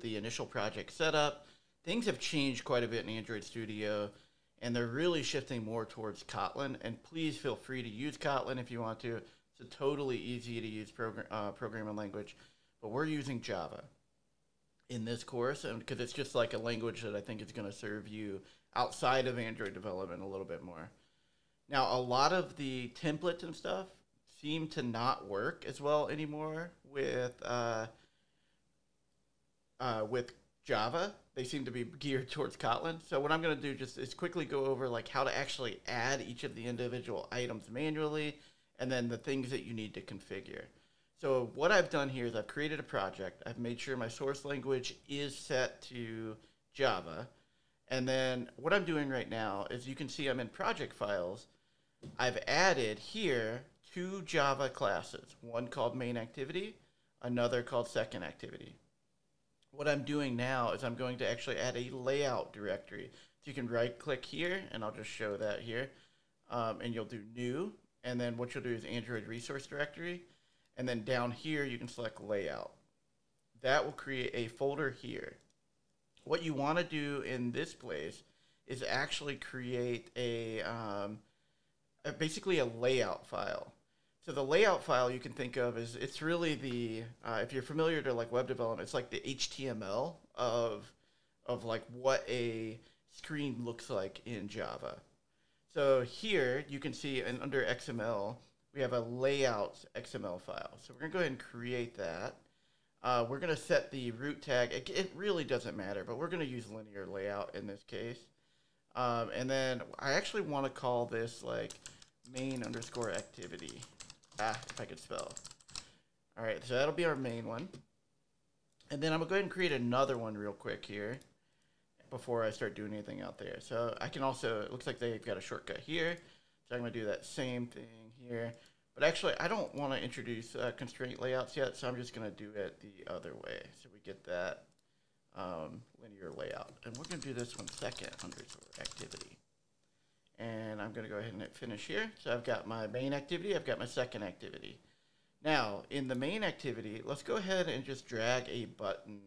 the initial project setup. Things have changed quite a bit in Android Studio, and they're really shifting more towards Kotlin. And please feel free to use Kotlin if you want to. It's a totally easy to use program, uh, programming language, but we're using Java in this course, and because it's just like a language that I think is going to serve you outside of Android development a little bit more. Now, a lot of the templates and stuff seem to not work as well anymore with uh, uh, with Java. They seem to be geared towards Kotlin. So what I'm going to do just is quickly go over like how to actually add each of the individual items manually, and then the things that you need to configure. So what I've done here is I've created a project. I've made sure my source language is set to Java. And then what I'm doing right now is you can see I'm in project files. I've added here two Java classes, one called main activity, another called second activity. What I'm doing now is I'm going to actually add a layout directory. So you can right click here, and I'll just show that here. Um, and you'll do new, and then what you'll do is Android resource directory. And then down here, you can select layout. That will create a folder here. What you want to do in this place is actually create a, um, a basically a layout file. So the layout file you can think of is it's really the uh, if you're familiar to like web development, it's like the HTML of of like what a screen looks like in Java. So here you can see and under XML we have a layout XML file. So we're gonna go ahead and create that. Uh, we're gonna set the root tag. It, it, really doesn't matter, but we're gonna use linear layout in this case. Um, and then I actually want to call this like main underscore activity. Ah, if I could spell. All right, so that'll be our main one. And then I'm to go ahead and create another one real quick here before I start doing anything out there. So I can also, it looks like they've got a shortcut here. So I'm to do that same thing here. But actually, I don't want to introduce uh, constraint layouts yet, so I'm just going to do it the other way. So we get that um, linear layout. And we're to do this one second underscore activity. I'm going to go ahead and hit finish here. So I've got my main activity, I've got my second activity. Now, in the main activity, let's go ahead and just drag a button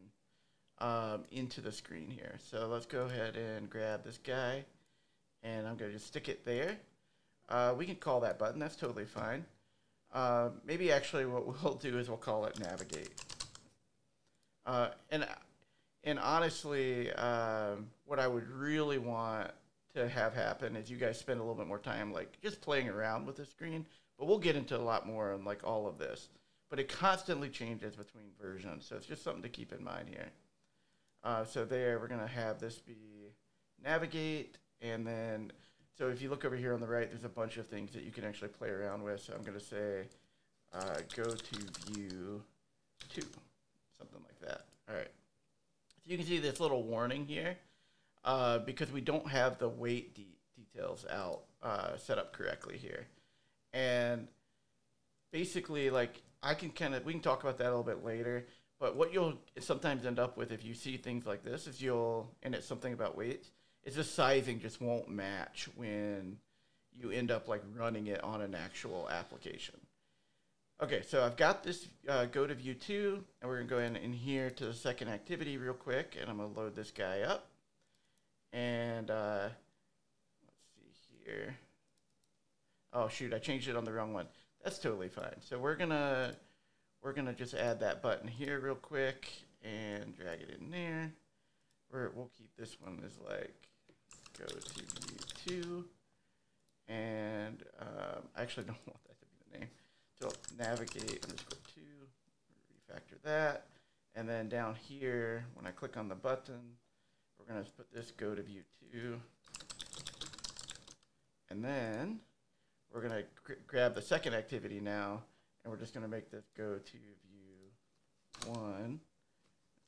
um, into the screen here. So let's go ahead and grab this guy, and I'm going to just stick it there. Uh, we can call that button, that's totally fine. Uh, maybe actually what we'll do is we'll call it navigate. Uh, and and honestly, um, what I would really want to have happen is you guys spend a little bit more time like just playing around with the screen. But we'll get into a lot more on like all of this. But it constantly changes between versions, so it's just something to keep in mind here. Uh, so there, we're gonna have this be navigate, and then so if you look over here on the right, there's a bunch of things that you can actually play around with. So I'm gonna say uh, go to view two, something like that. All right. So you can see this little warning here uh, because we don't have the weight de details out uh, set up correctly here. And basically, like, I can kind of, we can talk about that a little bit later. But what you'll sometimes end up with if you see things like this is you'll, and it's something about weights, is the sizing just won't match when you end up like running it on an actual application. Okay, so I've got this uh, go to view two, and we're gonna go in, in here to the second activity real quick, and I'm gonna load this guy up. And uh, let's see here. Oh shoot, I changed it on the wrong one. That's totally fine. So we're gonna we're gonna just add that button here real quick and drag it in there. We're, we'll keep this one as like go to view two, and um, I actually don't want that to be the name. So navigate underscore two, refactor that, and then down here when I click on the button, we're gonna put this go to view two, and then we're going to grab the second activity now, and we're just going to make this go to view one.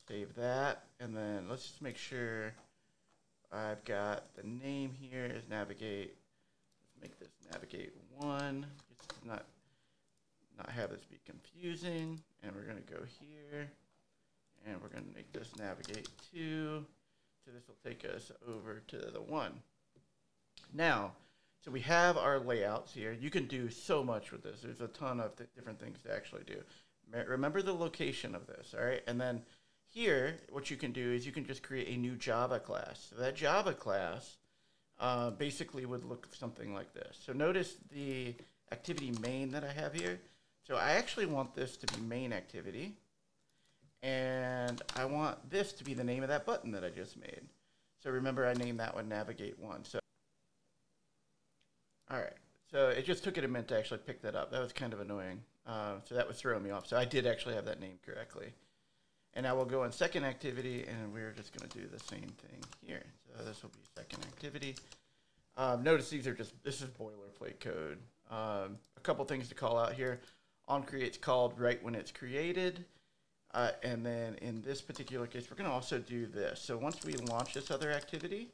Save that, and then let's just make sure I've got the name here is navigate. Let's make this navigate one. It's not not have this be confusing. And we're going to go here, and we're going to make this navigate two. So this will take us over to the one. Now, so we have our layouts here. You can do so much with this. There's a ton of th different things to actually do. Remember the location of this, all right? And then here, what you can do is you can just create a new Java class. So that Java class uh, basically would look something like this. So notice the activity main that I have here. So I actually want this to be main activity. And I want this to be the name of that button that I just made. So remember I named that one navigate one. So all right. So it just took it a minute to actually pick that up. That was kind of annoying. Uh, so that was throwing me off. So I did actually have that name correctly. And I will go on second activity, and we're just going to do the same thing here. So this will be second activity. Um, notice these are just, this is boilerplate code. Um, a couple things to call out here. On create's called right when it's created. Uh, and then in this particular case, we're going to also do this. So once we launch this other activity,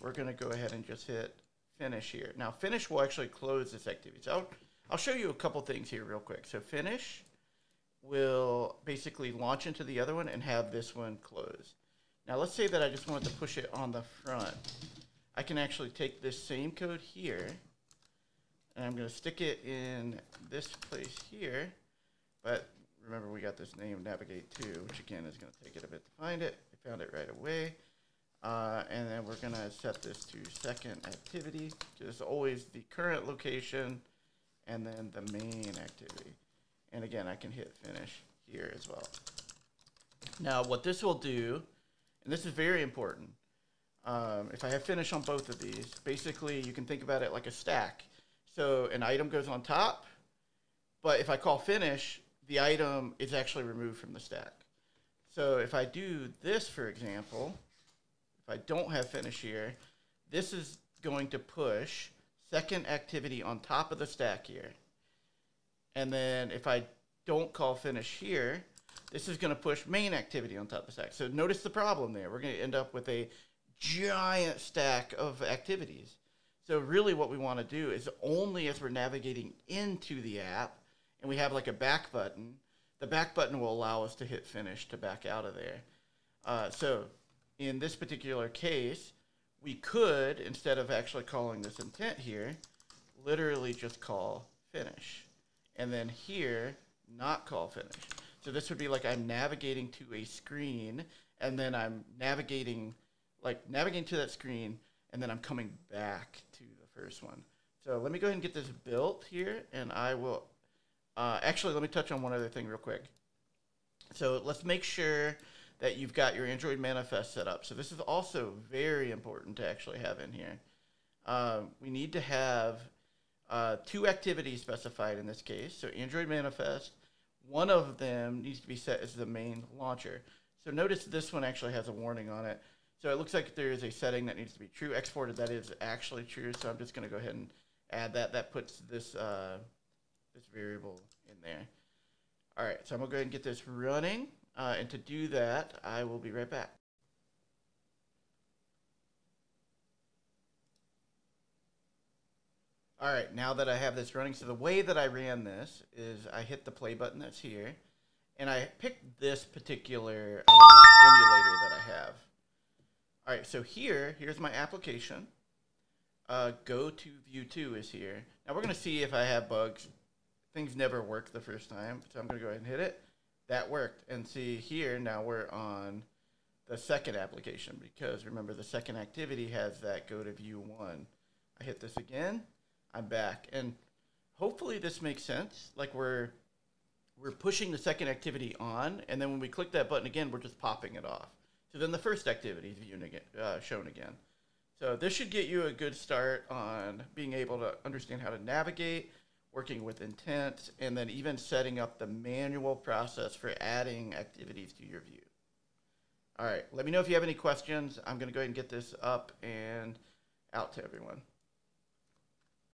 we're going to go ahead and just hit finish here. Now finish will actually close this activity. So I'll, I'll show you a couple things here real quick. So finish will basically launch into the other one and have this one close. Now let's say that I just wanted to push it on the front. I can actually take this same code here and I'm going to stick it in this place here. But remember we got this name navigate two, which again is going to take it a bit to find it. I found it right away. Uh, and then we're going to set this to second activity, is always the current location and then the main activity. And again, I can hit finish here as well. Now, what this will do, and this is very important, um, if I have finish on both of these, basically you can think about it like a stack. So an item goes on top, but if I call finish, the item is actually removed from the stack. So if I do this, for example, if I don't have finish here, this is going to push second activity on top of the stack here. And then if I don't call finish here, this is going to push main activity on top of the stack. So notice the problem there. We're going to end up with a giant stack of activities. So really what we want to do is only as we're navigating into the app and we have like a back button, the back button will allow us to hit finish to back out of there. Uh, so in this particular case, we could, instead of actually calling this intent here, literally just call finish. And then here, not call finish. So this would be like I'm navigating to a screen, and then I'm navigating, like navigating to that screen, and then I'm coming back to the first one. So let me go ahead and get this built here, and I will, uh, actually, let me touch on one other thing real quick. So let's make sure that you've got your Android manifest set up. So this is also very important to actually have in here. Um, we need to have uh, two activities specified in this case. So Android manifest, one of them needs to be set as the main launcher. So notice this one actually has a warning on it. So it looks like there is a setting that needs to be true exported. That is actually true. So I'm just going to go ahead and add that. That puts this uh, this variable in there. All right, so I'm to go ahead and get this running. Uh, and to do that, I will be right back. All right, now that I have this running, so the way that I ran this is I hit the play button that's here, and I picked this particular uh, emulator that I have. All right, so here, here's my application. Uh, go to view 2 is here. Now we're going to see if I have bugs. Things never work the first time, so I'm going to go ahead and hit it that worked. And see here, now we're on the second application because remember the second activity has that go to view one. I hit this again, I'm back. And hopefully this makes sense. Like we're we're pushing the second activity on, and then when we click that button again, we're just popping it off. So then the first activity is viewed again, uh, shown again. So this should get you a good start on being able to understand how to navigate, working with intent, and then even setting up the manual process for adding activities to your view. All right, let me know if you have any questions. I'm going to go ahead and get this up and out to everyone.